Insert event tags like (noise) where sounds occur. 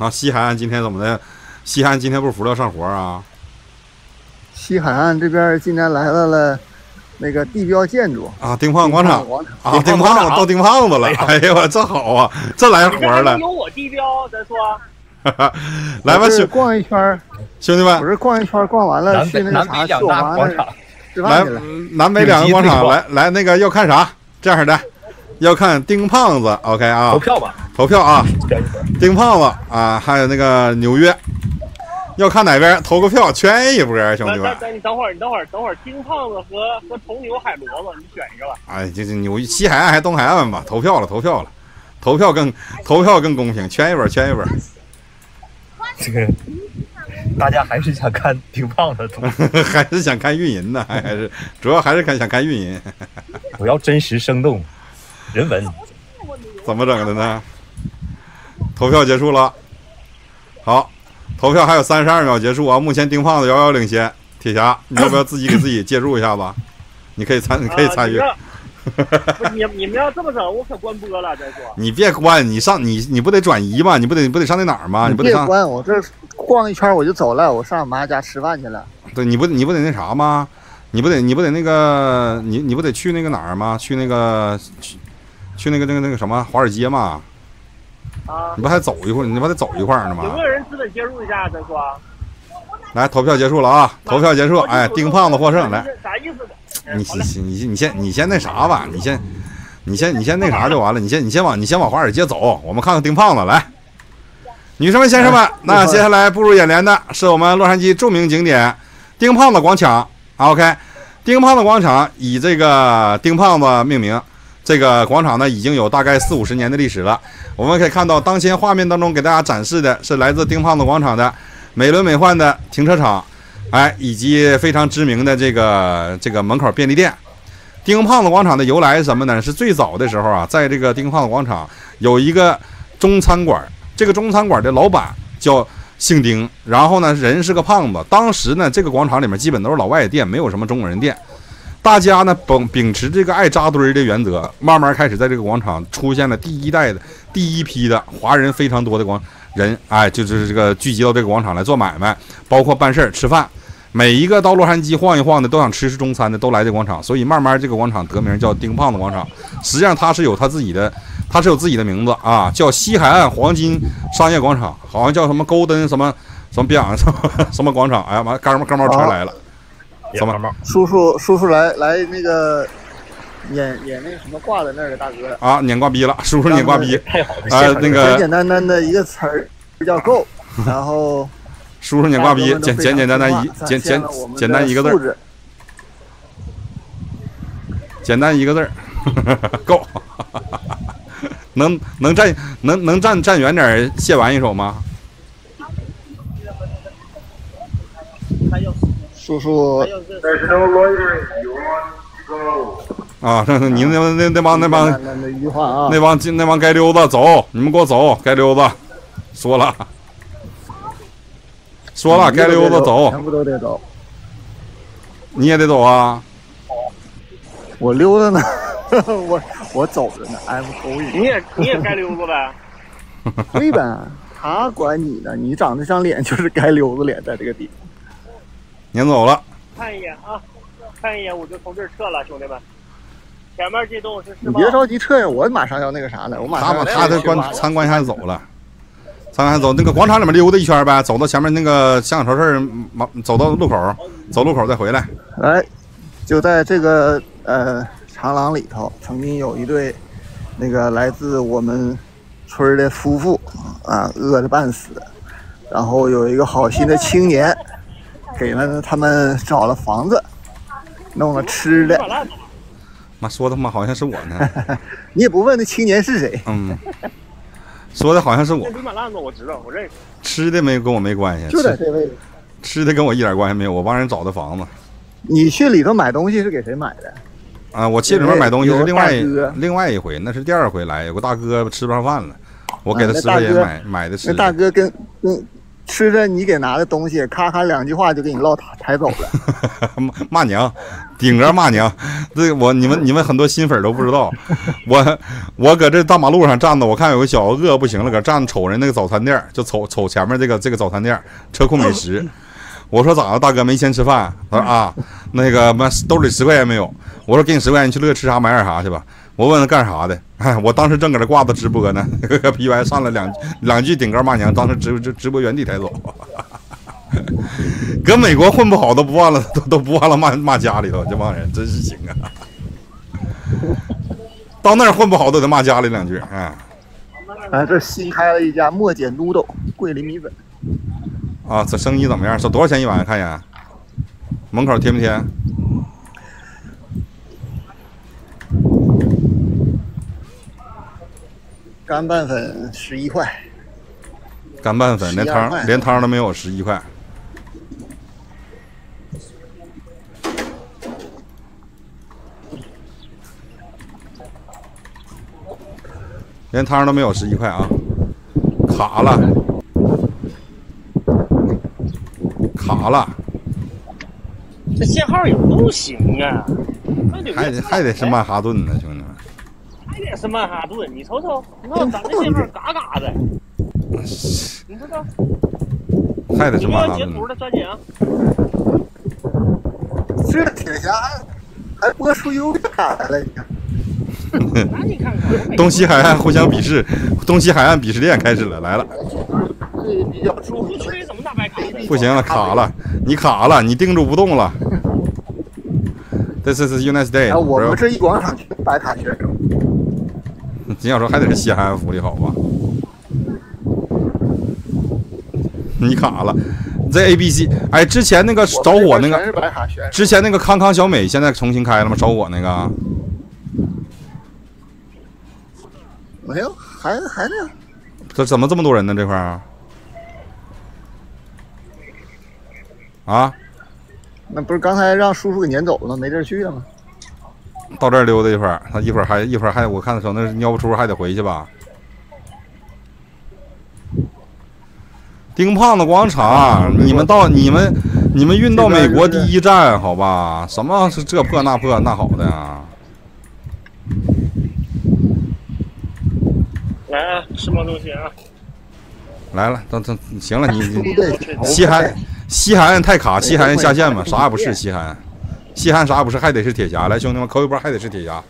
啊，西海岸今天怎么的？西海岸今天不是辅料上活啊？西海岸这边今天来到了那个地标建筑啊，丁胖广场广场啊，丁胖子到丁胖子了，哎呦我这好啊，这来活了，有我地标，咱说。(laughs) 来吧，兄逛一圈，兄弟们，我是逛一圈，逛完了去那个啥，去完了吃饭去了。南北两个广场，来来那个要看啥？这样的，要看丁胖子，OK 啊？投票吧，投票啊！丁胖子啊，还有那个纽约，要看哪边？投个票，圈一波，兄弟们。你等会儿，你等会儿，等会儿，丁胖子和和铜牛海螺子，你选一个吧。哎，就是纽西海岸还是东海岸吧？投票了，投票了，投票更投票更公平，圈一波，圈一波。这个大家还是想看挺胖的，(laughs) 还是想看运营呢？还是主要还是看想看运营。(laughs) 我要真实生动，人文。怎么整的呢？投票结束了。好，投票还有三十二秒结束啊！目前丁胖子遥遥领先。铁侠，你要不要自己给自己介入一下子？(coughs) 你可以参，你可以参与。(laughs) 不，你你们要这么整，我可关播了。再说，你别关，你上你你不得转移吗？你不得你不得上那哪儿吗？你不得上？关，我这逛一圈我就走了，我上我妈家吃饭去了。对，你不你不得那啥吗？你不得你不得那个你你不得去那个哪儿吗？去那个去去那个那个那个什么华尔街嘛？啊！你不还走一会儿？你不得走一块儿呢吗？有没有人资本介入一下？再说。来，投票结束了啊！投票结束，哎，丁胖子获胜，来。啥意思？你你你你先你先那啥吧，你先你先你先那啥就完了，你先你先往你先往华尔街走，我们看看丁胖子来。女士们先生们，那接下来步入眼帘的是我们洛杉矶著名景点丁胖子广场。OK，丁胖子广场以这个丁胖子命名，这个广场呢已经有大概四五十年的历史了。我们可以看到，当前画面当中给大家展示的是来自丁胖子广场的美轮美奂的停车场。哎，以及非常知名的这个这个门口便利店，丁胖子广场的由来是什么呢？是最早的时候啊，在这个丁胖子广场有一个中餐馆，这个中餐馆的老板叫姓丁，然后呢人是个胖子。当时呢，这个广场里面基本都是老外店，没有什么中国人店。大家呢秉秉持这个爱扎堆的原则，慢慢开始在这个广场出现了第一代的第一批的华人非常多的广人，哎，就是这个聚集到这个广场来做买卖，包括办事儿、吃饭。每一个到洛杉矶晃一晃的，都想吃吃中餐的，都来这广场，所以慢慢这个广场得名叫丁胖子广场。实际上它是有它自己的，它是有自己的名字啊，叫西海岸黄金商业广场，好像叫什么勾登什么什么别什么什么广场。哎呀妈，干毛干毛全来了，什么？叔叔叔叔来来那个演演那个什么挂在那儿的大哥啊，撵挂逼了，叔叔撵挂逼，太好了，啊那个简简单单的一个词儿叫够，(laughs) 然后。叔叔撵挂逼，简简简单单一简简简单一个字儿，简单一个字儿，(laughs) 够，(laughs) 能能站能能站站远点谢完一首吗？叔叔，啊，你那那那帮那帮那帮那帮街溜子走，你们给我走，街溜子，说了。说了，该溜子走，全部都得走。你也得走啊？我溜达呢，我我走着呢。I'm going。你也你也该溜子呗？(laughs) 对呗，他管你呢。你长这张脸就是该溜子脸，在这个地方。撵走了。看一眼啊，看一眼我就从这儿撤了，兄弟们。前面这栋是。你别着急撤呀，我马上要那个啥了，我马上。他把他的观参观一下走了。咱还走那个广场里面溜达一圈呗，走到前面那个香港超市，走到路口，走路口再回来。来，就在这个呃长廊里头，曾经有一对那个来自我们村的夫妇啊，饿得半死，然后有一个好心的青年给了他们找了房子，弄了吃的。妈说他妈好像是我呢，(laughs) 你也不问那青年是谁？嗯。说的好像是我。驴马烂子我知道，我认识。吃的没跟我没关系，就在这位置。吃的跟我一点关系没有，我帮人找的房子。你去里头买东西是给谁买的？啊，我去里面买东西是另外另外一回，那是第二回来，有个大哥吃不上饭了，我给他十块钱买买的吃。那大哥跟跟吃着你给拿的东西，咔咔两句话就给你唠抬走了。(laughs) 骂娘，顶格骂娘，这我你们你们很多新粉都不知道，(laughs) 我我搁这大马路上站着，我看有个小子饿不行了，搁站瞅人那个早餐店，就瞅瞅前面这个这个早餐店车库美食。我说咋了，大哥没钱吃饭？他说啊，那个妈兜里十块钱没有。我说给你十块钱，你去乐吃啥买点啥去吧。我问他干啥的，哎，(laughs) 我当时正搁这挂着直播呢，(laughs) P Y 上了两两句顶格骂娘，当时直直直播原地抬走。(laughs) 搁美国混不好都不忘了，都都不忘了骂骂家里头，这帮人真是行啊！到那儿混不好都得骂家里两句，哎，哎，这新开了一家墨碱 noodle 桂林米粉，啊，这生意怎么样？这多少钱一碗？看一眼，门口贴没贴？干拌粉十一块，干拌粉连汤连汤都没有，十一块。连汤都没有，十一块啊！卡了，卡了，这信号也不行啊，还得还得是曼哈顿呢，兄弟们。还得是曼哈顿，你瞅瞅，你看咱 (laughs) 这信号嘎嘎的，你瞅瞅，还得是曼哈顿。我截图了，抓紧啊！这铁侠还还播出优越感来了，你看。那你看看，东西海岸互相鄙视，东西海岸鄙视链开始了，来了，这比较著不吹怎么打白卡？不行了，卡了，你卡了，你定住不动了。This is United 哎，我们 States，这一广场全白卡选手，你想说还得是西海岸福利好吧？你卡了，这 A B C，哎，之前那个着火那个。之前那个康康小美现在重新开了吗？着火那个，没有，还还那样。这怎么这么多人呢？这块儿啊，那不是刚才让叔叔给撵走了，没地儿去了吗？到这儿溜达一会儿，他一会儿还一会儿还我看的时候那尿不出还得回去吧。丁胖子广场，你们到你们你们运到美国第一站，好吧？什么是这破那破那好的呀？来啊，什么东西啊！来了，等等，行了，你 (laughs) 西海西海岸太卡，西海岸下线吧，啥也不是西海岸，稀罕啥不是，还得是铁侠。来，兄弟们，扣一波，还得是铁侠。